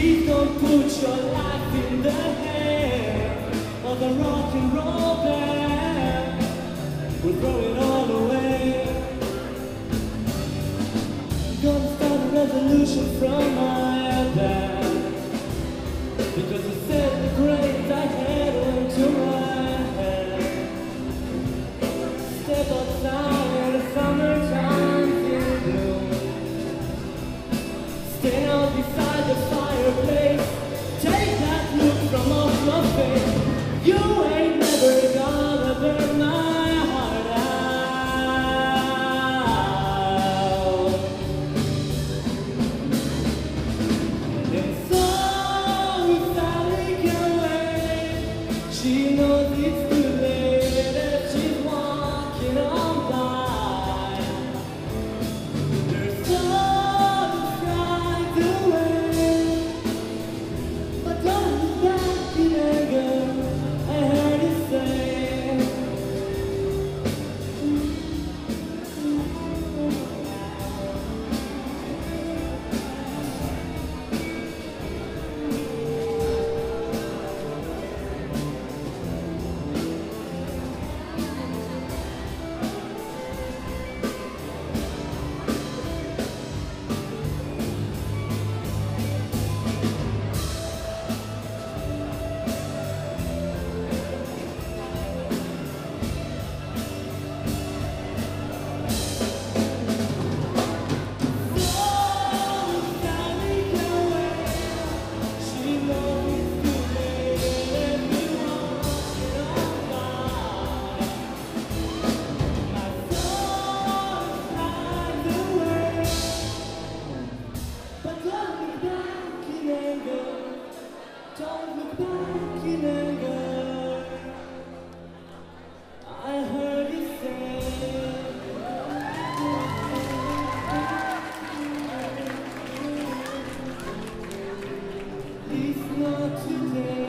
Please don't put your life in the hands of a rock and roll band. We'll throw it all away. Gonna start a revolution from my bed because it said the It's not today.